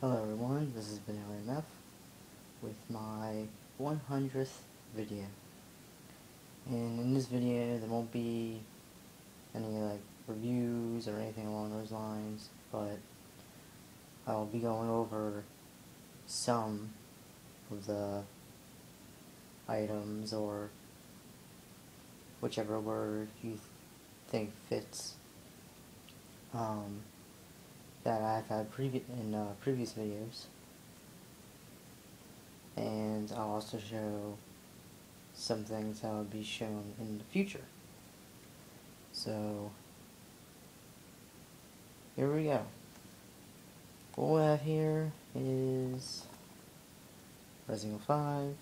Hello everyone, this is Benelli MF with my 100th video. And in this video there won't be any like reviews or anything along those lines, but I'll be going over some of the items or whichever word you think fits um, that I've had previ in uh, previous videos. And I'll also show some things that will be shown in the future. So, here we go. What we have here is Resident Evil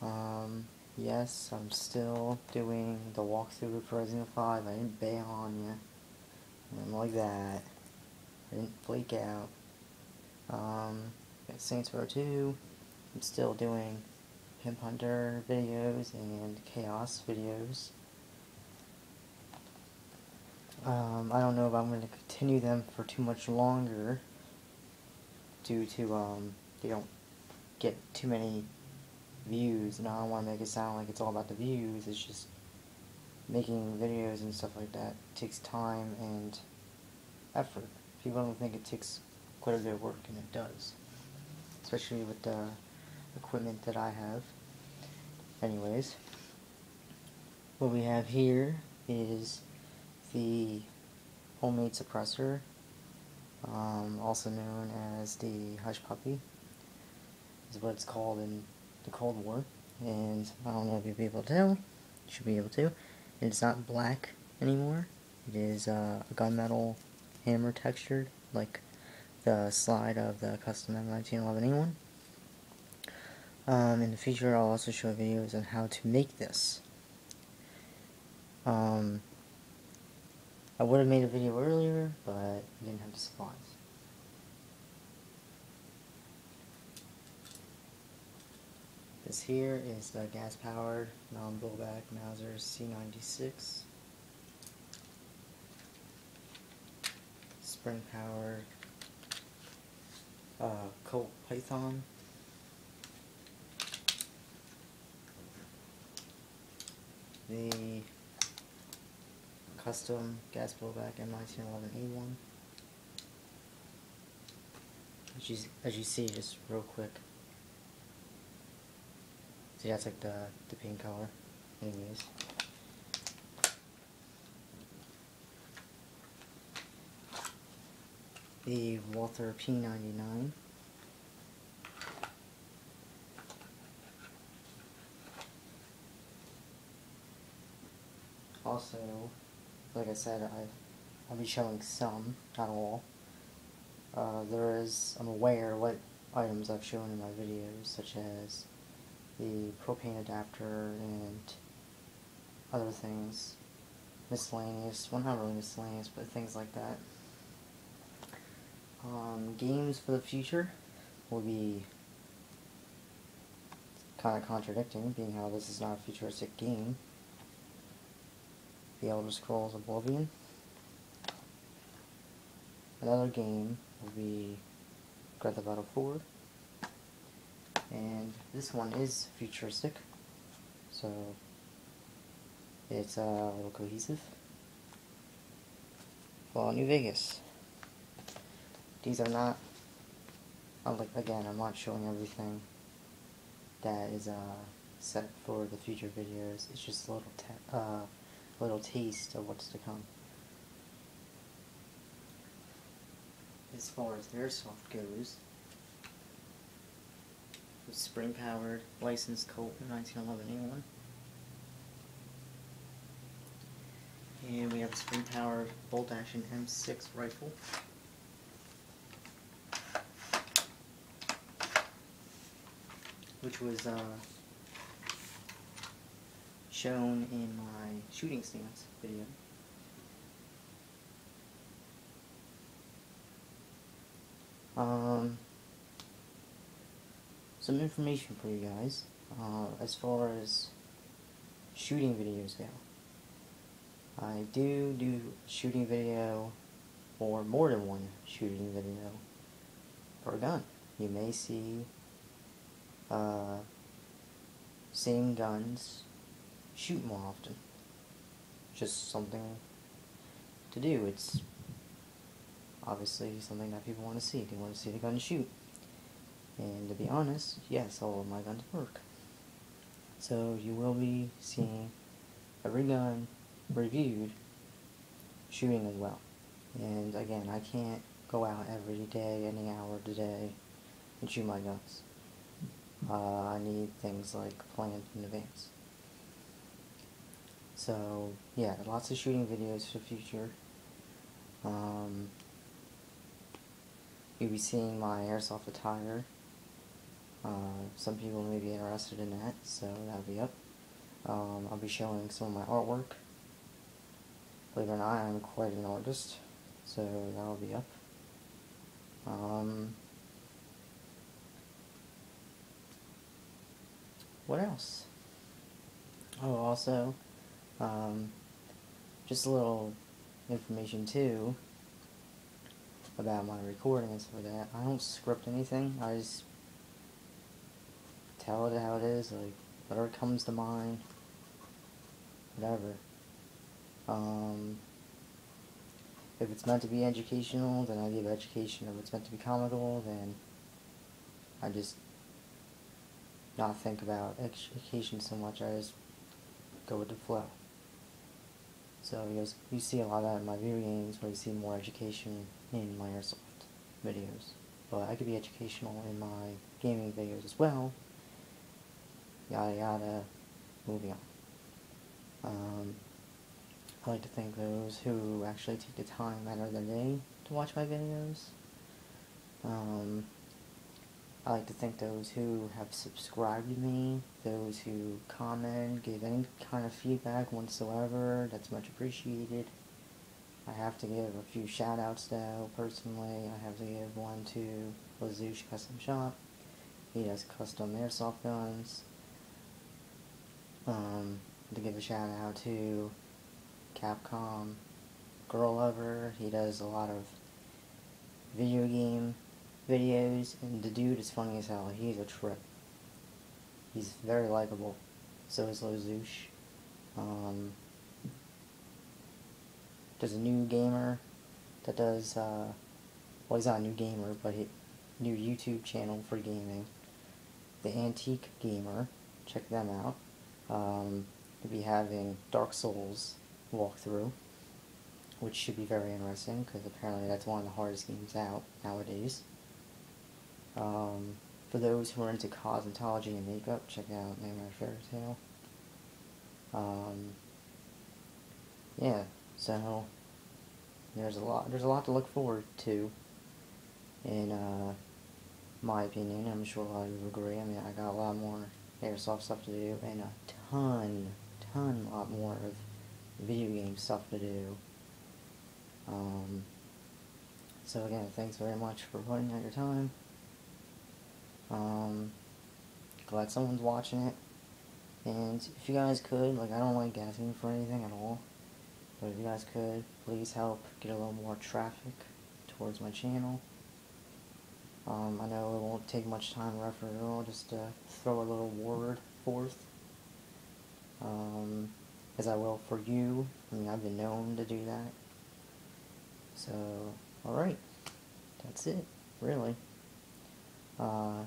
5. Um, yes, I'm still doing the walkthrough for Resident Evil 5. I didn't bail on you. Like that. I didn't flake out. Um, got Saints Row 2. I'm still doing Pimp Hunter videos and Chaos videos. Um, I don't know if I'm going to continue them for too much longer due to, um, they don't get too many views, and I don't want to make it sound like it's all about the views, it's just making videos and stuff like that takes time and effort. People don't think it takes quite a bit of work, and it does. Especially with the equipment that I have. Anyways, what we have here is the homemade suppressor, um, also known as the Hush Puppy, is what it's called in the Cold War. And I don't know if you'll be able to tell, you should be able to. It's not black anymore. It is uh, a gunmetal hammer textured, like the slide of the custom M1911A1. Um, in the future, I'll also show videos on how to make this. Um, I would have made a video earlier, but I didn't have the supplies. This here is the gas-powered non-blowback Mauser C96. Spring-powered uh, Colt Python. The custom gas blowback M1911A1. As you, as you see, just real quick, See, that's like the, the pink color. Anyways. The Walther P99. Also, like I said, I, I'll be showing some, not all. Uh, there is, I'm aware what items I've shown in my videos, such as the propane adapter and other things. Miscellaneous well not really miscellaneous but things like that. Um, games for the future will be kind of contradicting being how this is not a futuristic game. The Elder Scrolls Oblivion. Another game will be Grand Theft Auto 4 and this one is futuristic. So it's uh, a little cohesive. Fallout New Vegas. These are not like again I'm not showing everything that is uh, set for the future videos. It's just a little uh, little taste of what's to come. As far as airsoft goes spring powered licensed Colt M1911 A1. And we have a spring powered bolt action M6 rifle. Which was uh, shown in my shooting stance video. Um, some information for you guys uh, as far as shooting videos go. I do do shooting video or more than one shooting video for a gun. You may see uh, same guns shoot more often. Just something to do. It's obviously something that people want to see. They want to see the gun shoot. And to be honest, yes, all of my guns work. So you will be seeing every gun reviewed shooting as well. And again, I can't go out every day, any hour of the day, and shoot my guns. Uh, I need things like planned in advance. So, yeah, lots of shooting videos for the future. Um, you'll be seeing my airsoft attire. Uh, some people may be interested in that, so that'll be up. Um, I'll be showing some of my artwork. Believe it or not, I'm quite an artist, so that'll be up. Um, what else? Oh, also, um, just a little information too about my recording and stuff like that. I don't script anything. I just tell it how it is, like whatever comes to mind, whatever. Um, if it's meant to be educational, then I give education. If it's meant to be comical, then I just not think about education so much. I just go with the flow. So you you see a lot of that in my video games, where you see more education in my airsoft videos. But I could be educational in my gaming videos as well. Yada yada. Moving on. Um, I like to thank those who actually take the time out of their day to watch my videos. Um, I like to thank those who have subscribed to me, those who comment, give any kind of feedback whatsoever, that's much appreciated. I have to give a few shout outs though, personally. I have to give one to Lazouche Custom Shop. He does custom airsoft guns. Um, to give a shout out to Capcom Girl Lover. He does a lot of video game videos, and the dude is funny as hell. He's a trip. He's very likable. So is Lazouche. Um, there's a new gamer that does, uh, well, he's not a new gamer, but new YouTube channel for gaming. The Antique Gamer. Check them out. Um, we'll be having Dark Souls walkthrough, which should be very interesting, because apparently that's one of the hardest games out nowadays. Um, for those who are into cosmetology and makeup, check out Nitemare Fairie Tale. Um, yeah, so there's a lot there's a lot to look forward to in uh, my opinion. I'm sure a lot of you agree. I mean I got a lot more airsoft stuff to do and a ton, ton lot more of video game stuff to do. Um, so again, thanks very much for putting out your time. Um, glad someone's watching it. And if you guys could, like I don't like asking for anything at all, but if you guys could, please help get a little more traffic towards my channel. Um, I know it won't take much time all, just to throw a little word forth. Um, as I will for you. I mean, I've been known to do that. So, alright. That's it, really. Uh,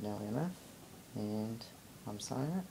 now MF, and I'm signing out.